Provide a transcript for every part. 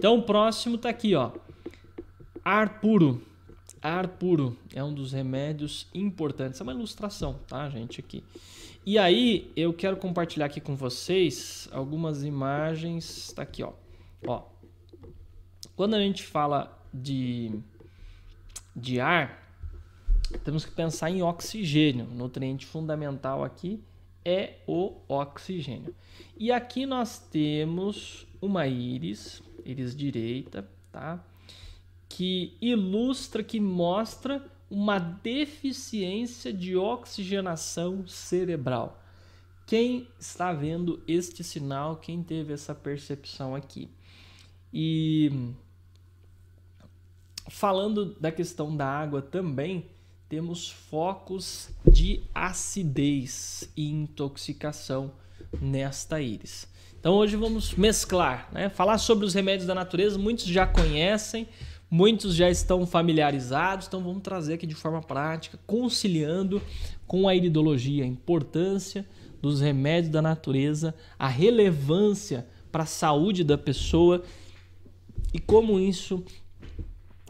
Então o próximo tá aqui, ó. Ar puro. Ar puro é um dos remédios importantes. É uma ilustração, tá, gente, aqui. E aí, eu quero compartilhar aqui com vocês algumas imagens. Tá aqui, ó. Ó. Quando a gente fala de, de ar, temos que pensar em oxigênio. O nutriente fundamental aqui é o oxigênio. E aqui nós temos uma íris, íris direita, tá? Que ilustra, que mostra uma deficiência de oxigenação cerebral. Quem está vendo este sinal, quem teve essa percepção aqui? E falando da questão da água também, temos focos de acidez e intoxicação nesta íris. Então hoje vamos mesclar, né? falar sobre os remédios da natureza, muitos já conhecem, muitos já estão familiarizados, então vamos trazer aqui de forma prática, conciliando com a iridologia, a importância dos remédios da natureza, a relevância para a saúde da pessoa e como isso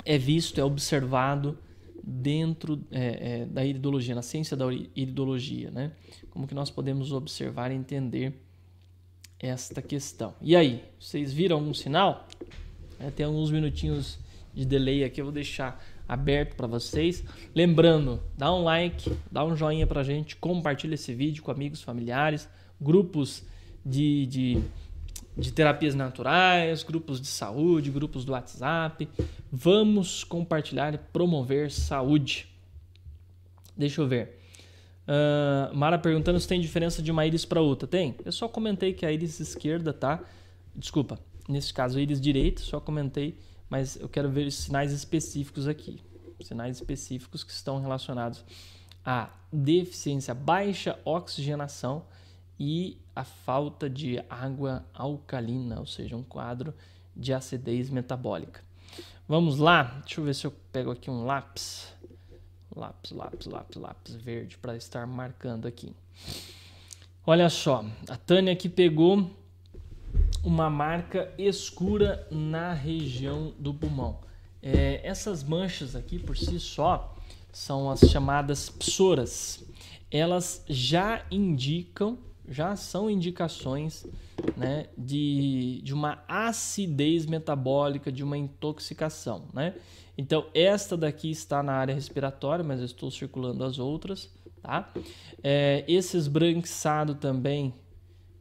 é visto, é observado dentro é, é, da iridologia, na ciência da iridologia, né? Como que nós podemos observar e entender esta questão. E aí, vocês viram algum sinal? É, tem alguns minutinhos de delay aqui, eu vou deixar aberto para vocês. Lembrando, dá um like, dá um joinha para a gente, compartilha esse vídeo com amigos, familiares, grupos de, de de terapias naturais, grupos de saúde, grupos do WhatsApp. Vamos compartilhar e promover saúde. Deixa eu ver. Uh, Mara perguntando se tem diferença de uma íris para outra. Tem. Eu só comentei que a íris esquerda tá. Desculpa. Nesse caso, a íris direita, só comentei, mas eu quero ver os sinais específicos aqui. Sinais específicos que estão relacionados à deficiência, baixa oxigenação e a falta de água alcalina, ou seja, um quadro de acidez metabólica. Vamos lá, deixa eu ver se eu pego aqui um lápis. Lápis, lápis, lápis, lápis verde para estar marcando aqui. Olha só, a Tânia aqui pegou uma marca escura na região do pulmão. É, essas manchas aqui por si só são as chamadas psoras. Elas já indicam já são indicações né, de, de uma acidez metabólica, de uma intoxicação. Né? Então, esta daqui está na área respiratória, mas eu estou circulando as outras. Tá? É, esse esbranquiçado também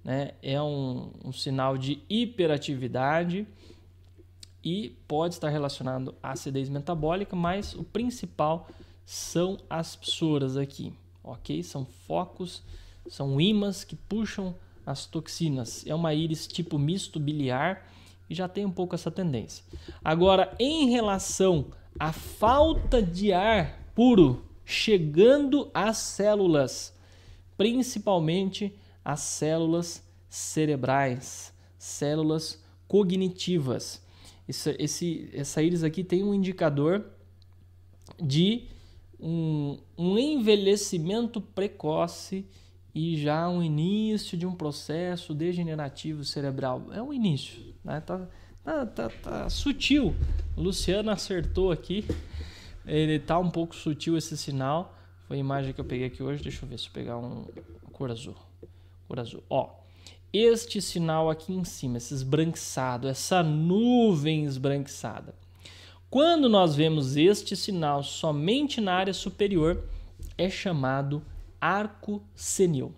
né, é um, um sinal de hiperatividade e pode estar relacionado à acidez metabólica, mas o principal são as psoras aqui, ok? São focos são ímãs que puxam as toxinas. É uma íris tipo misto biliar e já tem um pouco essa tendência. Agora, em relação à falta de ar puro chegando às células, principalmente as células cerebrais, células cognitivas. Esse, esse, essa íris aqui tem um indicador de um, um envelhecimento precoce e já um início de um processo degenerativo cerebral. É um início, né? Tá, tá, tá, tá sutil. O Luciano acertou aqui. Ele tá um pouco sutil esse sinal. Foi a imagem que eu peguei aqui hoje. Deixa eu ver se eu pegar um cor azul. Cor azul. Ó, este sinal aqui em cima, esse esbranquiçado, essa nuvem esbranquiçada. Quando nós vemos este sinal somente na área superior, é chamado arco senil.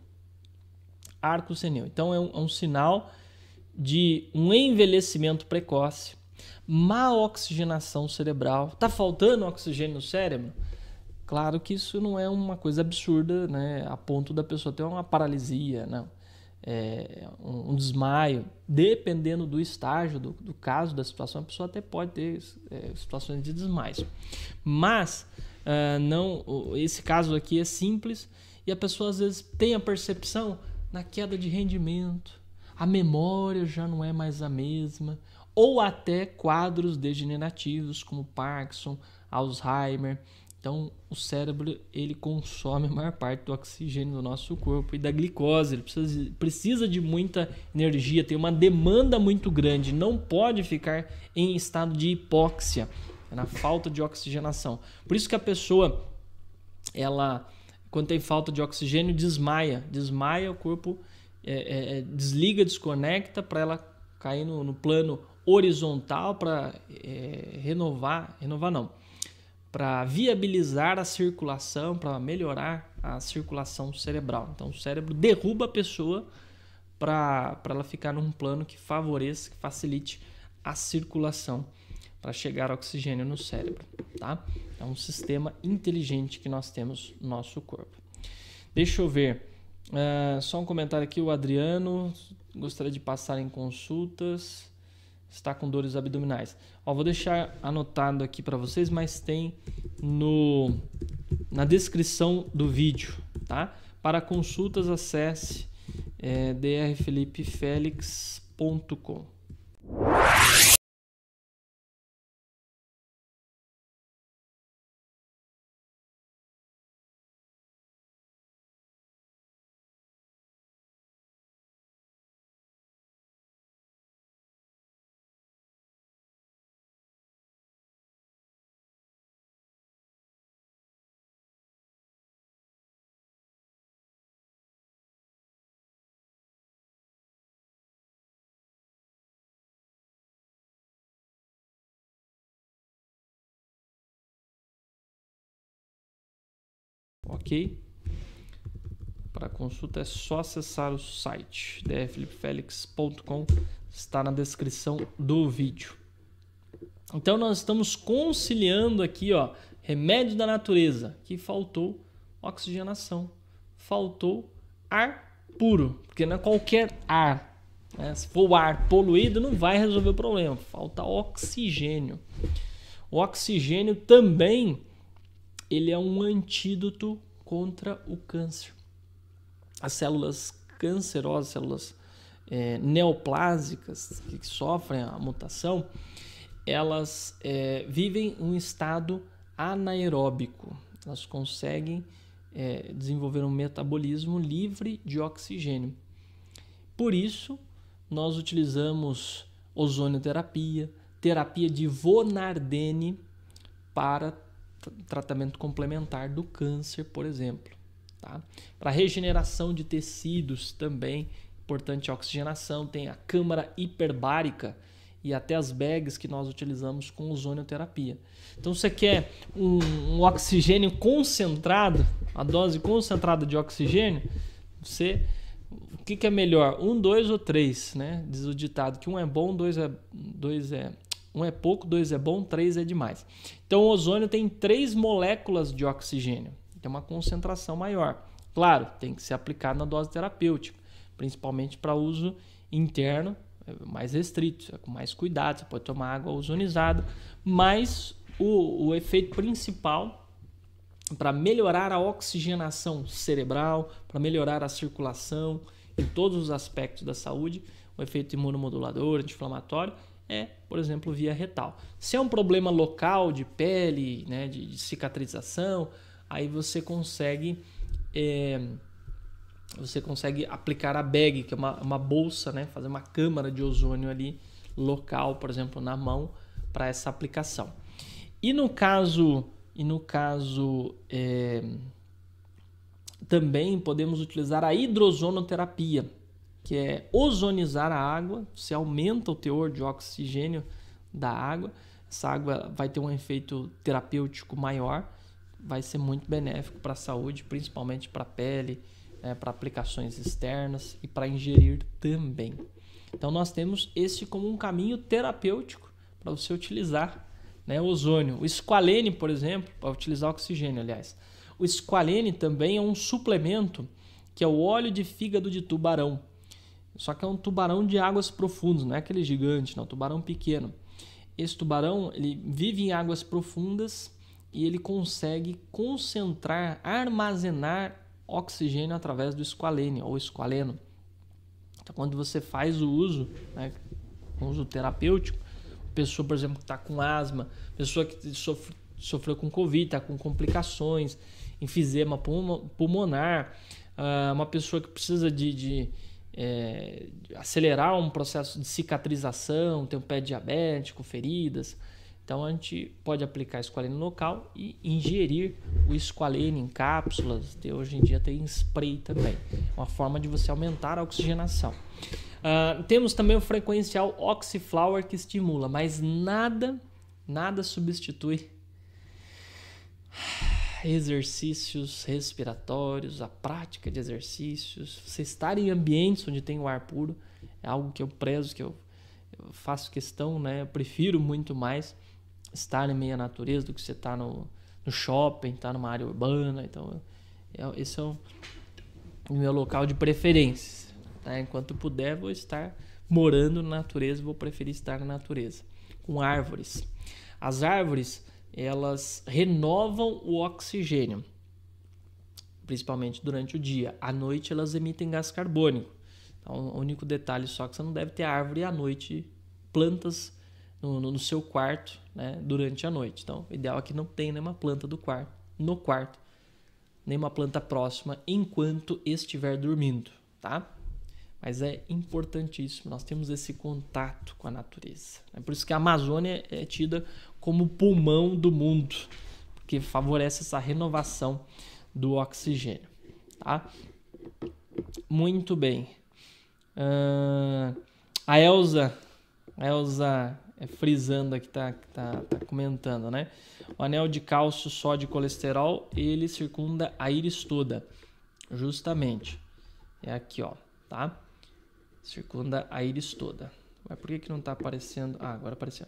Arco senil. Então é um, é um sinal de um envelhecimento precoce, má oxigenação cerebral. Tá faltando oxigênio no cérebro? Claro que isso não é uma coisa absurda, né? A ponto da pessoa ter uma paralisia, não. É, um, um, desmaio, dependendo do estágio, do, do, caso, da situação, a pessoa até pode ter é, situações de desmaio. Mas uh, não, esse caso aqui é simples e a pessoa às vezes tem a percepção na queda de rendimento, a memória já não é mais a mesma, ou até quadros degenerativos como Parkinson, Alzheimer, Então, o cérebro ele consome a maior parte do oxigênio do nosso corpo e da glicose. Ele precisa, precisa de muita energia, tem uma demanda muito grande, não pode ficar em estado de hipóxia, na falta de oxigenação. Por isso que a pessoa, ela, quando tem falta de oxigênio, desmaia, desmaia, o corpo é, é, é desliga, desconecta para ela cair no, no plano horizontal para é, renovar, renovar não para viabilizar a circulação, para melhorar a circulação cerebral. Então, o cérebro derruba a pessoa para ela ficar num plano que favoreça, que facilite a circulação para chegar oxigênio no cérebro, tá? É um sistema inteligente que nós temos no nosso corpo. Deixa eu ver. Uh, só um comentário aqui, o Adriano gostaria de passar em consultas está com dores abdominais. Ó, vou deixar anotado aqui para vocês, mas tem no na descrição do vídeo, tá? Para consultas acesse é, drfelipefelix.com. ok? Para consulta é só acessar o site dflipefelix.com, está na descrição do vídeo. Então nós estamos conciliando aqui, ó, remédio da natureza, que faltou oxigenação, faltou ar puro, porque não é qualquer ar. Né? Se for o ar poluído, não vai resolver o problema. Falta oxigênio. O oxigênio também ele é um antídoto contra o câncer. As células cancerosas, células é, neoplásicas que sofrem a mutação, elas é, vivem um estado anaeróbico. Elas conseguem é, desenvolver um metabolismo livre de oxigênio. Por isso, nós utilizamos ozonioterapia, terapia de von Ardenne para tratamento complementar do câncer, por exemplo. Tá? Para regeneração de tecidos também, importante a oxigenação, tem a câmara hiperbárica e até as bags que nós utilizamos com ozonioterapia. Então você quer um, um oxigênio concentrado, a dose concentrada de oxigênio, você o que, que, é melhor? Um, dois ou três, né? Diz o ditado que um é bom, dois é, dois é um é pouco, dois é bom, três é demais. Então o ozônio tem três moléculas de oxigênio, tem uma concentração maior. Claro, tem que ser aplicado na dose terapêutica, principalmente para uso interno, é mais restrito, é com mais cuidado, você pode tomar água ozonizada, mas o, o efeito principal para melhorar a oxigenação cerebral, para melhorar a circulação em todos os aspectos da saúde, o efeito imunomodulador, anti-inflamatório, é, por exemplo, via retal. Se é um problema local de pele, né, de, de cicatrização, aí você consegue é, você consegue aplicar a bag, que é uma, uma bolsa, né, fazer uma câmara de ozônio ali local, por exemplo, na mão para essa aplicação. E no caso e no caso é, também podemos utilizar a hidrozonoterapia que é ozonizar a água, você aumenta o teor de oxigênio da água, essa água vai ter um efeito terapêutico maior, vai ser muito benéfico para a saúde, principalmente para a pele, né, para aplicações externas e para ingerir também. Então nós temos esse como um caminho terapêutico para você utilizar né, ozônio. O esqualene, por exemplo, para utilizar oxigênio, aliás. O esqualene também é um suplemento que é o óleo de fígado de tubarão. Só que é um tubarão de águas profundas, não é aquele gigante, não, um tubarão pequeno. Esse tubarão, ele vive em águas profundas e ele consegue concentrar, armazenar oxigênio através do esqualene ou esqualeno. Então, quando você faz o uso, né, uso terapêutico, pessoa, por exemplo, que está com asma, pessoa que sofre, sofreu com Covid, está com complicações, enfisema pulmonar, uh, uma pessoa que precisa de, de é, acelerar um processo de cicatrização, tem um pé diabético, feridas. Então a gente pode aplicar esqualene local e ingerir o esqualene em cápsulas. Hoje em dia tem spray também. Uma forma de você aumentar a oxigenação. Uh, temos também o frequencial Oxyflower que estimula, mas nada, nada substitui exercícios respiratórios, a prática de exercícios, você estar em ambientes onde tem o ar puro é algo que eu prezo, que eu, eu faço questão, né? Eu prefiro muito mais estar em meio à natureza do que você estar no, no shopping, estar numa área urbana. Então, é, esse é o, o meu local de preferência. Tá? Enquanto puder, vou estar morando na natureza, vou preferir estar na natureza, com árvores. As árvores elas renovam o oxigênio, principalmente durante o dia. À noite elas emitem gás carbônico. Então, o único detalhe só é que você não deve ter árvore à noite, plantas no, no, seu quarto, né, durante a noite. Então, o ideal é que não tenha nenhuma planta do quarto, no quarto, nenhuma planta próxima enquanto estiver dormindo, tá? Mas é importantíssimo, nós temos esse contato com a natureza. É por isso que a Amazônia é tida como pulmão do mundo, porque favorece essa renovação do oxigênio. Tá? Muito bem. Uh, a Elza, a é frisando aqui, tá, tá, tá comentando, né? O anel de cálcio, sódio e colesterol, ele circunda a íris toda, justamente. É aqui, ó, tá? Circunda a íris toda. Mas por que, que não está aparecendo? Ah, agora apareceu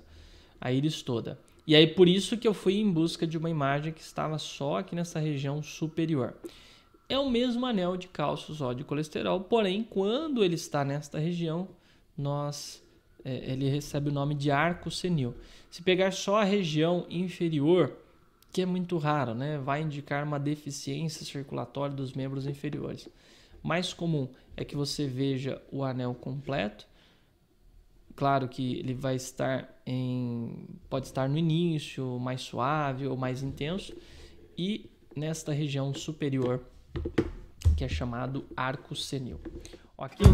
a íris toda. E aí por isso que eu fui em busca de uma imagem que estava só aqui nessa região superior. É o mesmo anel de cálcio, sódio e colesterol, porém quando ele está nesta região, nós é, ele recebe o nome de arco senil. Se pegar só a região inferior, que é muito raro, né, vai indicar uma deficiência circulatória dos membros inferiores. Mais comum é que você veja o anel completo Claro que ele vai estar em. pode estar no início, mais suave ou mais intenso, e nesta região superior, que é chamado arco senil. Ok?